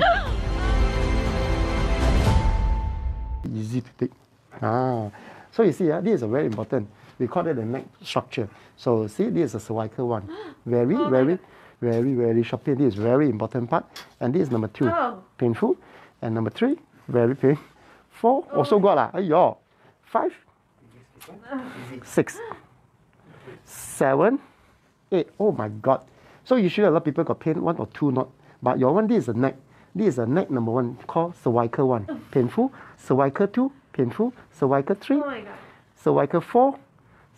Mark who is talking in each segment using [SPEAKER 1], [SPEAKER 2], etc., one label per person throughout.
[SPEAKER 1] Easy to take. Ah, so you see, ah, this is a very important. We call it the neck structure. So see, this is a cervical one. Very,
[SPEAKER 2] Oh
[SPEAKER 1] very, very, very sharp pain. This is very important part. And this is number two,
[SPEAKER 2] Oh.
[SPEAKER 1] painful. And number three, very pain. Four, also got lah. Ayo. Five, six, seven, eight. Oh my God. So usually a lot of people got pain one or two not. But your one, this is the neck. This is the neck number one called cervical one. Oh. Painful. Cervical two, painful. Cervical three,
[SPEAKER 2] Oh my god.
[SPEAKER 1] cervical four,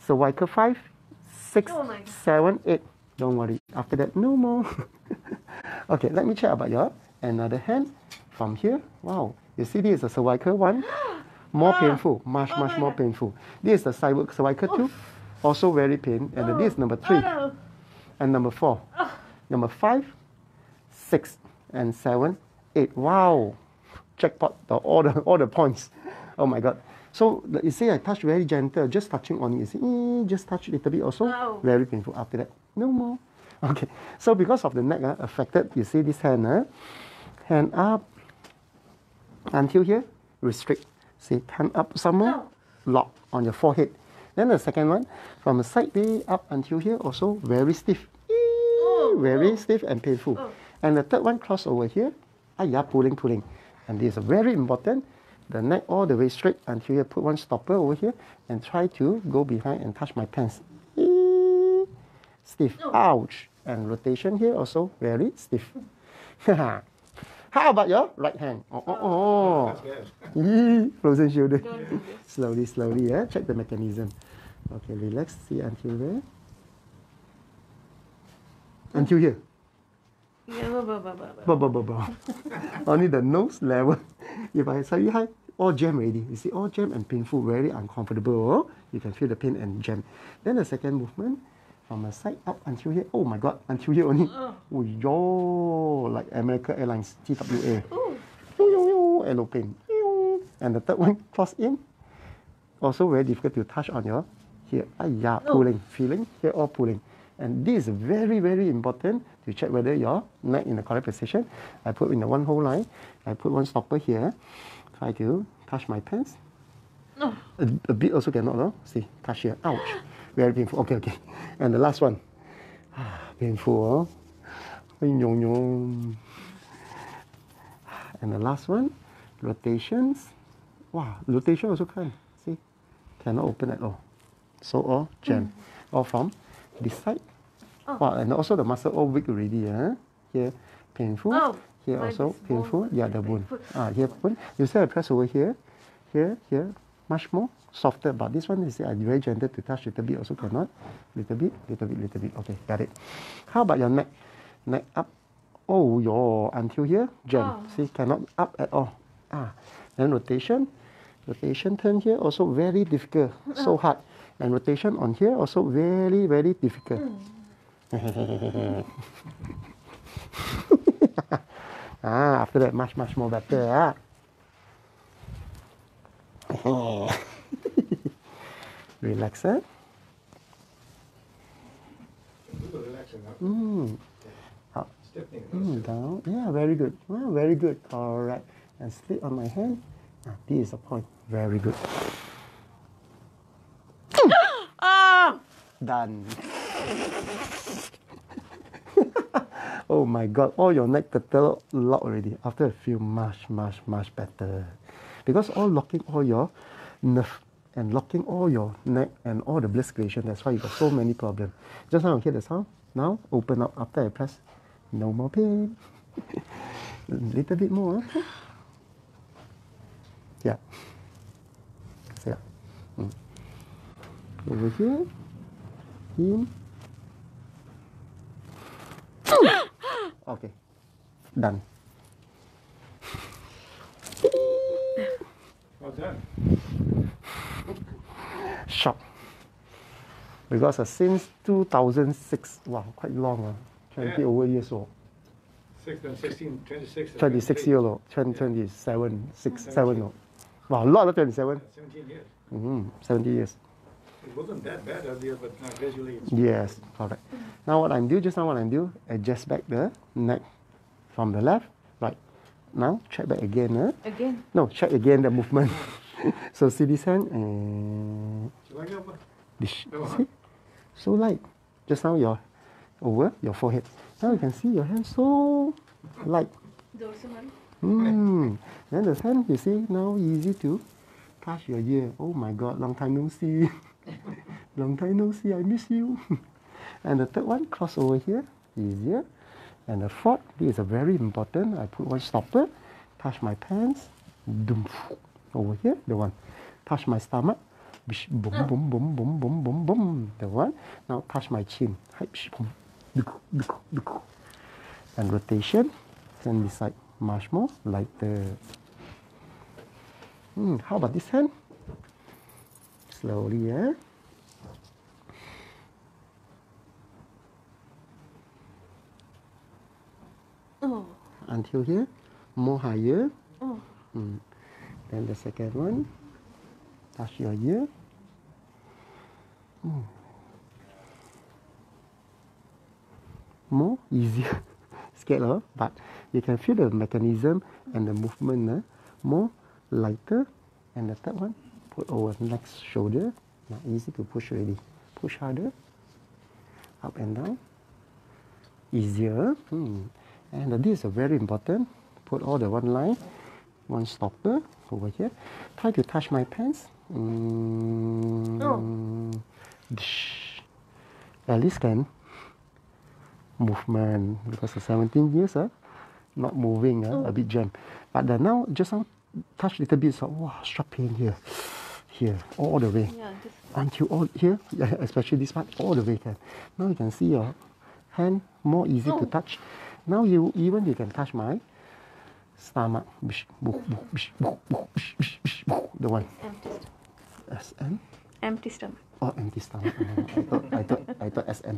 [SPEAKER 1] cervical five, six,
[SPEAKER 2] Oh
[SPEAKER 1] seven, eight. Don't worry. After that, no more. okay, let me check about your another hand from here. Wow, you see this is a cervical one, more ah. painful, much
[SPEAKER 2] Oh
[SPEAKER 1] much more
[SPEAKER 2] God.
[SPEAKER 1] painful. This is the cervical two, also very pain, and then this is number three.
[SPEAKER 2] Oh.
[SPEAKER 1] And number four, oh. number five, six, and seven, eight. Wow, jackpot! The, all the all the points. Oh my god! So you see, I touch very gentle, just touching on it. You see, eh, just touch a little bit also,
[SPEAKER 2] Wow.
[SPEAKER 1] very painful. After that, no more. Okay, so because of the neck ah, affected, you see this hand, ah, hand up until here, restrict. See, hand up some somewhere, lock on your forehead. Then the second one, from the side way up until here, also very stiff.
[SPEAKER 2] Oh,
[SPEAKER 1] very
[SPEAKER 2] oh.
[SPEAKER 1] stiff and painful.
[SPEAKER 2] Oh.
[SPEAKER 1] And the third one, cross over here. Ayah, pulling, pulling. And this is very important. The neck all the way straight until you put one stopper over here and try to go behind and touch my pants. Eee, Stiff.
[SPEAKER 2] Oh.
[SPEAKER 1] Ouch. And rotation here also very stiff. How about your right hand? Oh, oh, oh.
[SPEAKER 3] That's
[SPEAKER 1] Frozen shoulder.
[SPEAKER 2] Don't do this.
[SPEAKER 1] Slowly, slowly, yeah. Check the mechanism. Okay, relax. See until there. Until here.
[SPEAKER 2] Yeah, blah, blah, blah, blah, blah.
[SPEAKER 1] Blah, blah, blah, blah. Only the nose level. If I slightly high, all jam already. You see, all jam and painful, very uncomfortable. You can feel the pain and jam. Then the second movement, from the side up until here. Oh my God, until here only.
[SPEAKER 2] Oh.
[SPEAKER 1] Oh, yo, like American Airlines, TWA.
[SPEAKER 2] Ooh.
[SPEAKER 1] Yo, yo, yo, aeroplane. And the third one, cross in. Also very difficult to touch on your here. Ayah,
[SPEAKER 2] Oh.
[SPEAKER 1] pulling, feeling, here all pulling. And this is very, very important to check whether your neck in the correct position. I put in the one whole line. I put one stopper here. Try to touch my pants.
[SPEAKER 2] Oh.
[SPEAKER 1] A, a bit also cannot, no? See, touch here. Ouch. Very painful. Okay, okay. And the last one. painful, oh. And the last one, rotations. Wow, rotation also can. See, cannot open at all. So all jam. Mm. All from this side.
[SPEAKER 2] Oh.
[SPEAKER 1] Wow, and also the muscle all weak already. Huh? Here, painful.
[SPEAKER 2] Oh,
[SPEAKER 1] Here also painful. Yeah, the bone. Ah, here bone. You see I press over here. Here, here. Much more softer. But this one is uh, very gentle to touch little bit also cannot. Little bit, little bit, little bit. Okay, got it. How about your neck? Neck up. Oh, your until here, jam.
[SPEAKER 2] Oh.
[SPEAKER 1] See, cannot up at all. Ah, then rotation. Rotation turn here also very difficult. So hard. And rotation on here also very, very difficult. ah, after that much, much more better. Ah. Relax, eh?
[SPEAKER 3] Little relaxing. huh?
[SPEAKER 1] Mm. Up.
[SPEAKER 3] Stiffening.
[SPEAKER 1] Mm, down. Yeah, very good. Wow, very good. All right. And slip on my hand. Ah, this is the point. Very good.
[SPEAKER 2] Oh!
[SPEAKER 1] Done. Oh my god, all your neck turtle lock already. After a few, much, much, much better. Because all locking all your nerve and locking all your neck and all the blood circulation. That's why you got so many problems. Just now you hear the sound. Now open up after I press. No more pain. Little bit more. Yeah. That? Mm. Over here. In. Okay. Done.
[SPEAKER 3] Well done.
[SPEAKER 1] Shock. Because uh, since 2006, wow, quite long, uh, 20
[SPEAKER 3] Yeah.
[SPEAKER 1] over years old.
[SPEAKER 3] Six and 16, 26. and
[SPEAKER 1] 26
[SPEAKER 3] 23.
[SPEAKER 1] years old, 20, 27, 6, 7 old. Wow, a lot of 27.
[SPEAKER 3] 17 years.
[SPEAKER 1] Mm-hmm, 70 years.
[SPEAKER 3] It wasn't that bad earlier, but now gradually it's
[SPEAKER 1] Yes, correct. Now what I'm doing, just now what I'm doing, adjust back the neck from the left, right, Now check back again. Huh?
[SPEAKER 2] Again.
[SPEAKER 1] No, check again the movement. so see this hand and
[SPEAKER 3] like
[SPEAKER 1] this. See? So light. Just now your over your forehead. Now you can see your hand so light.
[SPEAKER 2] Dorsal
[SPEAKER 1] Mm. Then the hand you see now easy to touch your ear. Oh my god, long time no see. long time no see, I miss you. and the third one, cross over here, easier. And the fourth, this is a very important. I put one stopper, touch my pants, boom, over here, the one. Touch my stomach, boom, boom, boom, boom, boom, boom, boom, the one. Now touch my chin, boom. And rotation, then beside much more lighter. Hmm, how about this hand? Slowly, eh? Until here, more higher.
[SPEAKER 2] Oh.
[SPEAKER 1] Hmm. Then the second one, touch your ear. Hmm. More easier. Scared, huh? but you can feel the mechanism and the movement. eh? More lighter. And the third one, put over next shoulder. Now easy to push already. Push harder. Up and down. Easier. Hmm. And this is a very important. Put all the one line, one stopper over here. Try to touch my pants. Mm, Dish. At least can movement because the 17 years uh, not moving uh, a bit jam. But the now just now touch little bit so wow sharp pain here, here all the way
[SPEAKER 2] Yeah,
[SPEAKER 1] until all here, especially this part, all the way can. Now you can see your hand more easy to
[SPEAKER 2] Oh.
[SPEAKER 1] touch. Now you even you can touch my stomach. Bish, boo, boo, bish, boo, boo, bish, bish, bish, boo. The one.
[SPEAKER 2] Empty stomach.
[SPEAKER 1] SM
[SPEAKER 2] Empty stomach.
[SPEAKER 1] or empty stomach. Oh, I thought I thought I thought SM.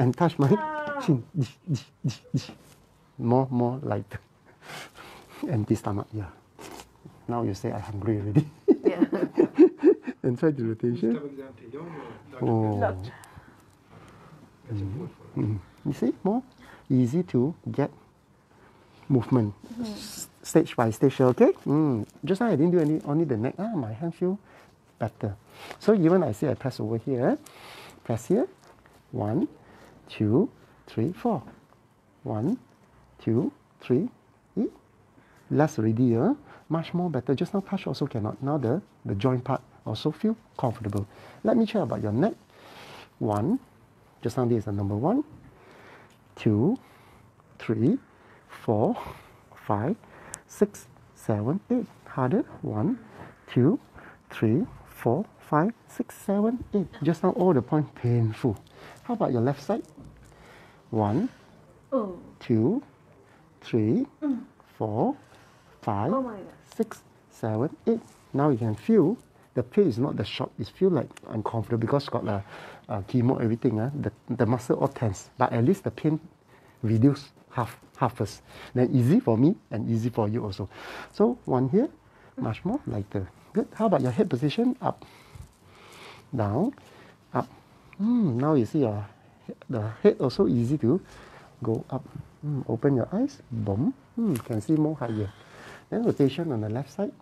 [SPEAKER 1] And touch my chin. Dish, dish, dish, dish. More more light. empty stomach, yeah. Now you say I'm hungry already.
[SPEAKER 2] Yeah.
[SPEAKER 1] and try the rotation.
[SPEAKER 3] Stomach is empty. Don't go.
[SPEAKER 1] Oh.
[SPEAKER 2] Locked.
[SPEAKER 3] That's a food for it.
[SPEAKER 1] Mm. You see, more easy to get movement. S- Stage by stage, okay? Mm. Just now I didn't do any, only the neck. Ah, my hand feel better. So even I say I press over here, press here. One, two, three, four. One, two, three, eh? Less already, uh, much more better. Just now touch also cannot. Now the, the joint part also feel comfortable. Let me check about your neck. One, just now this is the number one, two, three, four, five, six, seven, eight. Harder. One, two, three, four, five, six, seven, eight. Just now all the point painful. How about your left side? One,
[SPEAKER 2] Oh.
[SPEAKER 1] two, three, mm. four, five,
[SPEAKER 2] Oh
[SPEAKER 1] six, seven, eight. Now you can feel the pain is not the shock. It feel like uncomfortable because got the uh, chemo everything. Uh, the the muscle all tense. But at least the pain reduce half half first. Then easy for me and easy for you also. So one here, much more lighter. Good. How about your head position? Up, down, up. Hmm, now you see your the head also easy to go up. Hmm, open your eyes. Boom. Hmm, can see more higher. Then rotation on the left side.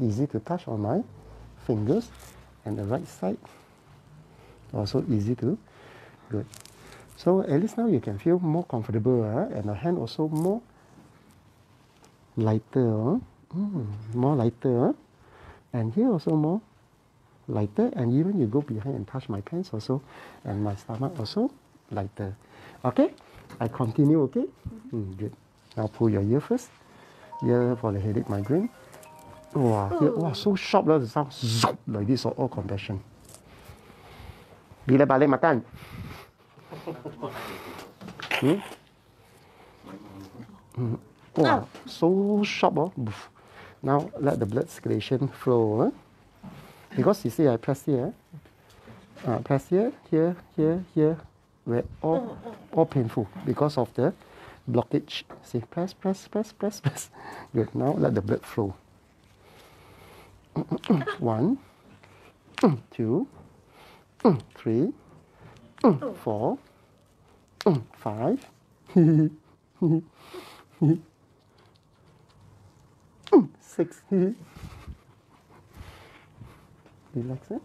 [SPEAKER 1] Easy to touch on my fingers. And the right side. Also easy to. Good. So at least now you can feel more comfortable. ah, and the hand also more lighter. ah. Hmm, more lighter. And here also more lighter. And even you go behind and touch my pants also. And my stomach also lighter. Okay? I continue, okay? Mm, good. Now pull your ear first. Ear for the headache migraine. Wow, wow, so sharp the sound. Like this, all compassion. Bila balik makan? Hmm? Hmm. So sharp oh. Now let the blood circulation flow. Huh? Because you see I press here. Uh, press here, here, here, here. Where all, all painful because of the blockage. See, press, press, press, press, press. Good. Now let the blood flow. One, two, three, four, five, Six. Relax. Eh?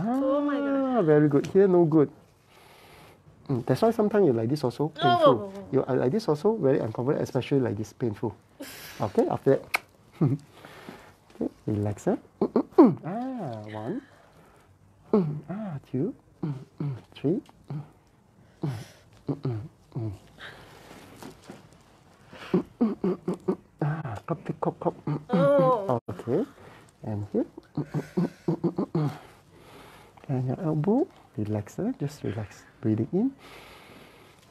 [SPEAKER 2] Oh my god.
[SPEAKER 1] Ah, very good. Here, no good. Mm, that's why sometimes you like this also painful.
[SPEAKER 2] Oh.
[SPEAKER 1] You are like this also very uncomfortable, especially like this painful. Okay, after that, relax. Huh? ah, one. ah, two. three. ah, cop, tick, cop, cop.
[SPEAKER 2] Oh.
[SPEAKER 1] Okay, and here. and your elbow, relax, just relax. Breathing in.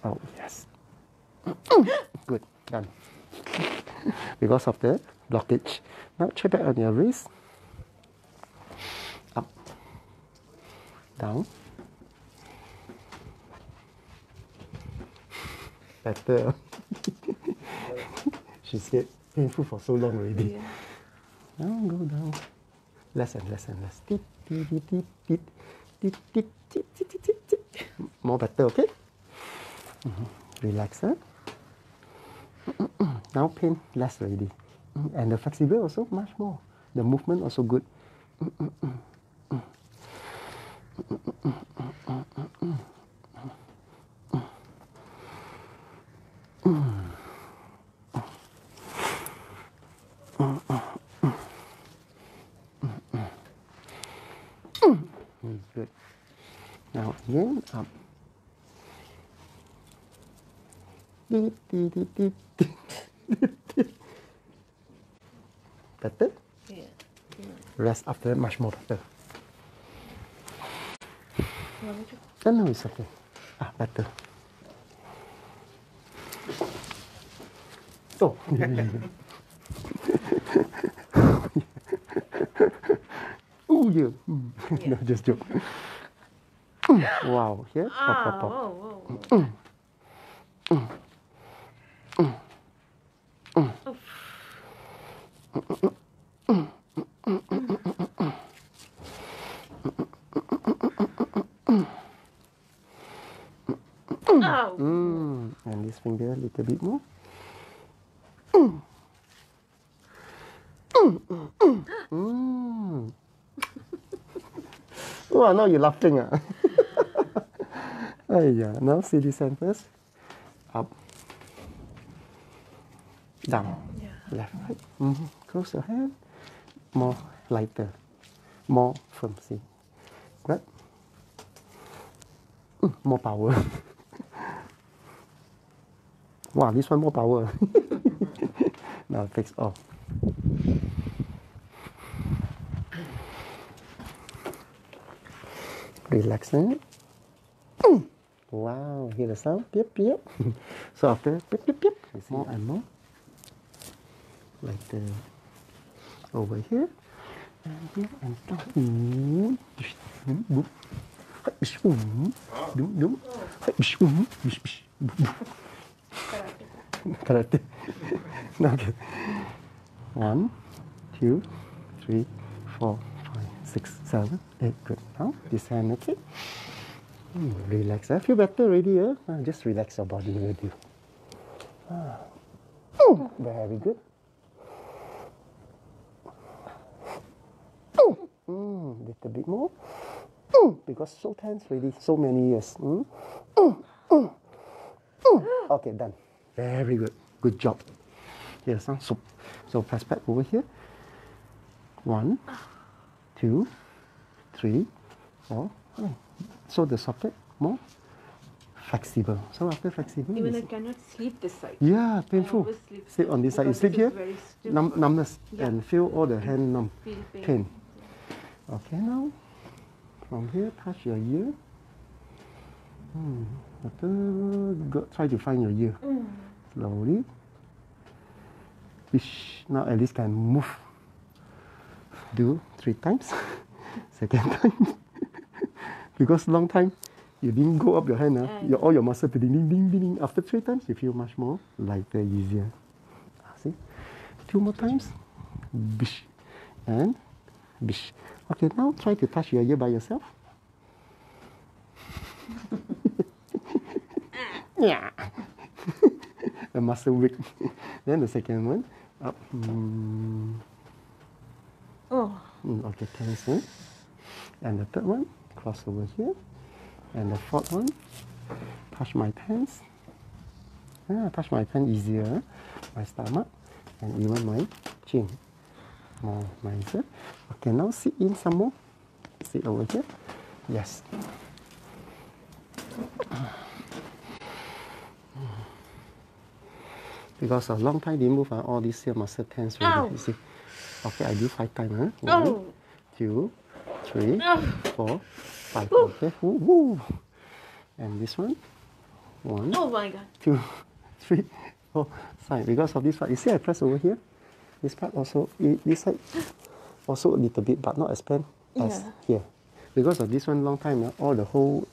[SPEAKER 1] Oh, yes. Good, done. because of the blockage. Now check back on your wrist. Up, down. Better. She's said, painful for so long already.
[SPEAKER 2] Yeah.
[SPEAKER 1] Now go down. Less and less and less. Deep, deep, deep, deep, deep. Deep, deep, deep, deep. More better, okay? Mm -hmm. Relax, huh? now pain less already. And the flexible also much more. The movement also good. Good. Now again up. Beep, beep, beep, beep. Better?
[SPEAKER 2] Yeah.
[SPEAKER 1] Rest after that much more better.
[SPEAKER 2] Want me to?
[SPEAKER 1] Oh, no, it's okay. Ah, better. Oh. oh, yeah. Mm. no, just joke. wow. Here. Pop, pop,
[SPEAKER 2] Ah,
[SPEAKER 1] pop.
[SPEAKER 2] whoa, whoa, whoa. Oh. Oh.
[SPEAKER 1] Mm. And this finger a little bit more. Mm. oh, now you're laughing. Ah. yeah. Now see this hand first. Up. Down.
[SPEAKER 2] Yeah.
[SPEAKER 1] Left, right. hmm Close your hand. More lighter. More firm. See. Grab. Mm, more power. wow, this one more power. now fix off. Relaxing. Wow, hear the sound? Yep, yep. so after, yep, yep, yep. More and more. Like the over here. And here and down. Mm. Ooh. Boom, boom. Bish, boom. Boom, boom. Bish, Karate. okay. One, two, three, four, five, six, seven, eight. Good. Now this hand, okay. Hmm, relax. I feel better already. Eh? Ah, just relax your body already. Ah. Oh, very good. Oh, mm, little bit more. Mm, because so tense already, so many years. Mm. Mm, mm, mm. Okay, done. Very good. Good job. Here's some soup. So press back over here. One, two, three, four. five. So the socket more flexible. So after flexible,
[SPEAKER 2] Even I cannot sleep this side.
[SPEAKER 1] yeah, painful.
[SPEAKER 2] sleep
[SPEAKER 1] Sleep on this side. You sleep here, numb, numbness,
[SPEAKER 2] Yeah.
[SPEAKER 1] and feel all the hand numb,
[SPEAKER 2] Feel pain.
[SPEAKER 1] pain. Okay, now from here, touch your ear. Hmm. Go, try to find your ear
[SPEAKER 2] Mm.
[SPEAKER 1] slowly. Which now at least can move. Do three times. Second time. because long time you didn't go up your hand, uh,
[SPEAKER 2] And-
[SPEAKER 1] your, all your muscle ding, ding, ding, ding, ding. After three times, you feel much more lighter, easier. Ah, See? Two more times. Bish. And bish. Okay, now try to touch your ear by yourself. Yeah. the muscle weak. then the second one, up. Mm,
[SPEAKER 2] Oh.
[SPEAKER 1] mm, okay, tense. Huh? And the third one, cross over here. And the fourth one, touch my pants. Ah, touch my pants easier. My stomach and even my chin. More nicer. Okay, now sit in some more. Sit over here. Yes. Because a long time didn't move, ah, all these here muscle tense already. You see. Okay, I do five times. Huh? One,
[SPEAKER 2] Oh.
[SPEAKER 1] two, three, four, five. Okay. Woo, woo. And this one, one,
[SPEAKER 2] Oh my god.
[SPEAKER 1] two, three, four, five. Because of this part, you see I press over here. This part also, this side also a little bit, but not as pain as
[SPEAKER 2] Yeah.
[SPEAKER 1] here. Because of this one, long time, ah, all the whole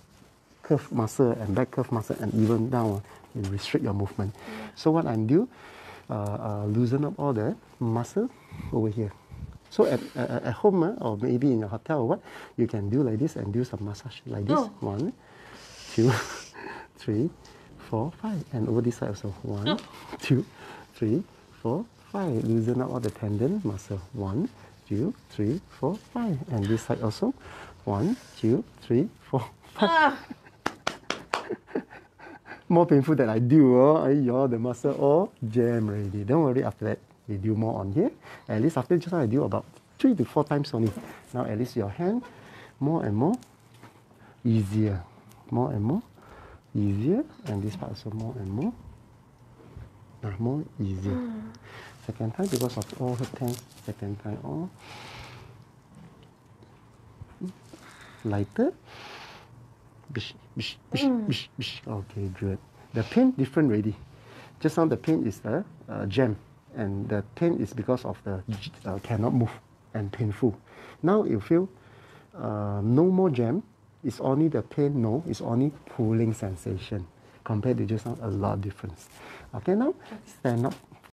[SPEAKER 1] curve muscle and back curve muscle and even down, it restrict your movement. So what I do, uh, uh, loosen up all the muscle over here. So at, at, at home ah, or maybe in your hotel or what, you can do like this and do some massage like this.
[SPEAKER 2] Oh.
[SPEAKER 1] One, two, three, four, five. And over this side also. One,
[SPEAKER 2] Oh.
[SPEAKER 1] two, three, four, five. Loosen up all the tendon muscle. One, two, three, four, five. And this side also. One, two, three, four, five.
[SPEAKER 2] Ah.
[SPEAKER 1] More painful than I do. Oh, Aiyo, the muscle all jam already. Don't worry, after that, we do more on here. At least after just now, I do about three to four times only. Now, at least your hand, more and more easier. More and more easier. And this part also more and more. Ah, more easier. Second time, because of all her tense, second time all. Lighter. Bish, bish, bish, bish, bish. Okay, good. The pain different already. Just now the pain is the uh, jam, and the pain is because of the uh, cannot move and painful. Now you feel uh, no more jam. It's only the pain. No, it's only pulling sensation. Compared to just now, a lot difference. Okay, now stand up